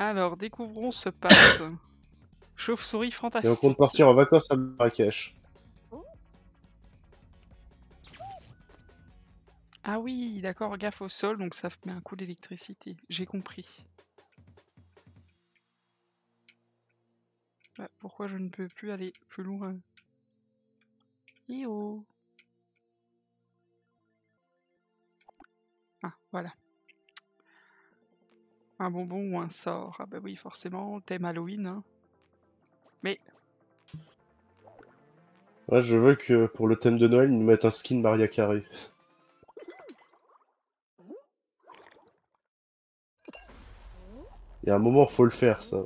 Alors, découvrons ce pass. Chauve-souris Et fantastique. on compte partir en vacances à Marrakech. Ah oui, d'accord, gaffe au sol, donc ça met un coup d'électricité. J'ai compris. Ah, pourquoi je ne peux plus aller plus loin? Eh oh Ah, voilà. Un bonbon ou un sort. Ah bah oui, forcément, thème Halloween. hein. Mais, Ouais, je veux que pour le thème de Noël, ils nous mettent un skin Maria Carré. Il y a un moment, faut le faire, ça.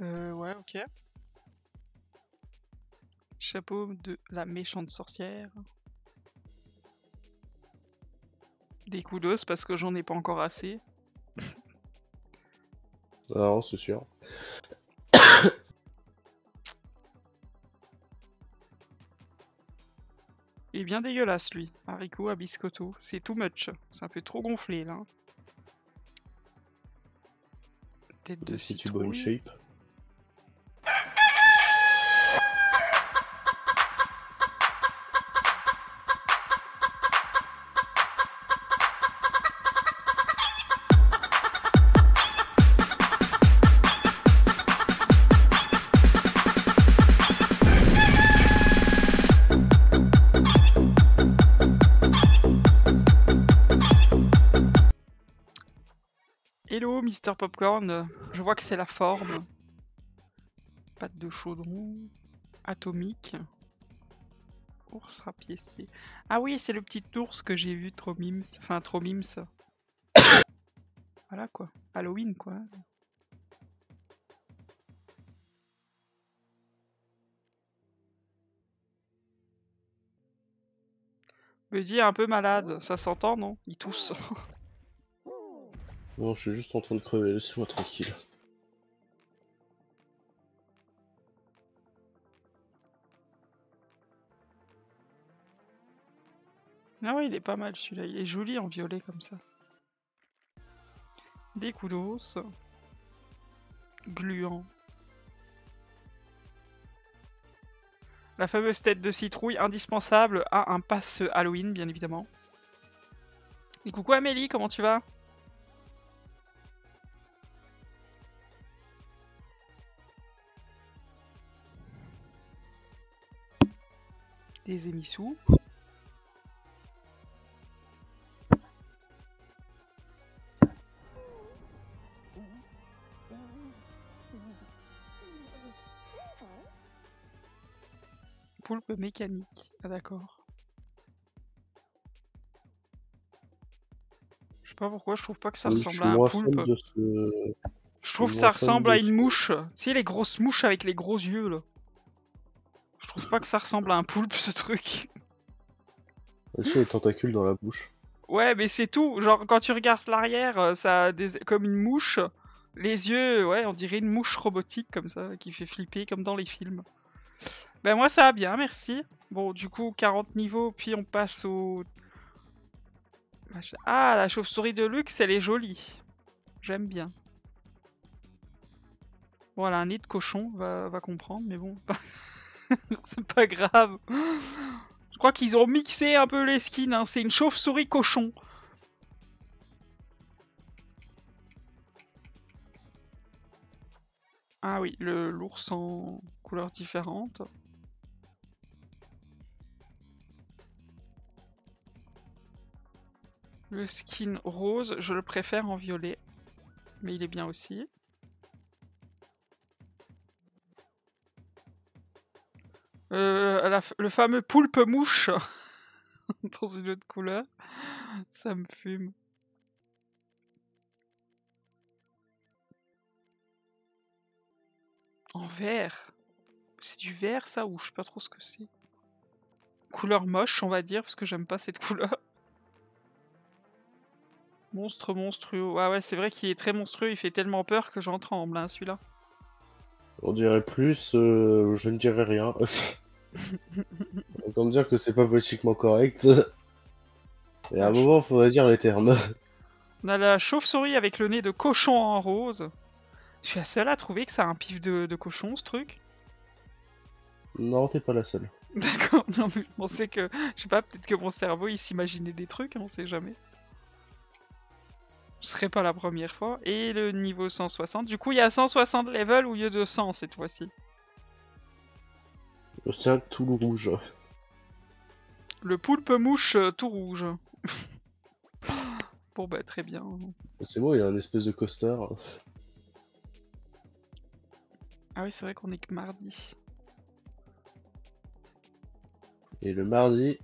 euh, ouais, ok. Chapeau de la méchante sorcière. Des coups d'os parce que j'en ai pas encore assez. Non, c'est sûr. Il est bien dégueulasse lui, haricot à biscotto. C'est too much. C'est un peu trop gonflé là. Tête de Si tu citrouille. shape. Hello Mister Popcorn, je vois que c'est la forme. Pâte de chaudron, atomique. Ours rapiécé. Ah oui, c'est le petit ours que j'ai vu trop mimes, enfin trop. Voilà quoi, Halloween quoi. Buddy est un peu malade, ça s'entend non? Il tousse. Non, je suis juste en train de crever, laissez-moi tranquille. Ah ouais, il est pas mal celui-là. Il est joli en violet comme ça. Des coulos. Gluant. La fameuse tête de citrouille indispensable à un pass Halloween, bien évidemment. Et coucou Amélie, comment tu vas? Des émissous. Poulpe mécanique. Ah d'accord. Je sais pas pourquoi, je trouve pas que ça Je ressemble à un poulpe. ce... Je trouve que ça ressemble à une mouche. Tu sais, les grosses mouches avec les gros yeux, là. Je trouve pas que ça ressemble à un poulpe, ce truc. Aussi les tentacules dans la bouche. Ouais, mais c'est tout. Genre, quand tu regardes l'arrière, euh, ça a des... comme une mouche. Les yeux, ouais, on dirait une mouche robotique, comme ça, qui fait flipper, comme dans les films. Ben moi, ça va bien, merci. Bon, du coup, 40 niveaux, puis on passe au... Ah, la chauve-souris de luxe, elle est jolie. J'aime bien. Voilà, un nez de cochon, va, va comprendre, mais bon. C'est pas grave. Je crois qu'ils ont mixé un peu les skins, hein. c'est une chauve-souris cochon. Ah oui, le l'ours en couleurs différentes. Le skin rose, je le préfère en violet. Mais il est bien aussi. Euh, le fameux poulpe mouche dans une autre couleur. Ça me fume. En vert. C'est du vert ça ou je sais pas trop ce que c'est. Couleur moche on va dire parce que j'aime pas cette couleur. Monstre monstrueux. Ouais ouais c'est vrai qu'il est très monstrueux, il fait tellement peur que j'en tremble hein, celui-là. On dirait plus, euh, je ne dirais rien. Autant me dire que c'est pas politiquement correct. Et à un moment, faudrait dire les termes. On a la chauve-souris avec le nez de cochon en rose. Je suis la seule à trouver que ça a un pif de, de cochon, ce truc. Non, t'es pas la seule. D'accord, non, mais je pensais que. Je sais pas, peut-être que mon cerveau il s'imaginait des trucs, on sait jamais. Ce serait pas la première fois. Et le niveau 160. Du coup, il y a 160 level au lieu de 100 cette fois-ci. Tiens, tout le rouge. Le poulpe mouche euh, tout rouge. bon bah très bien. C'est bon, il y a un espèce de coaster. Ah oui, c'est vrai qu'on est que mardi. Et le mardi,